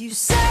you say